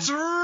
That's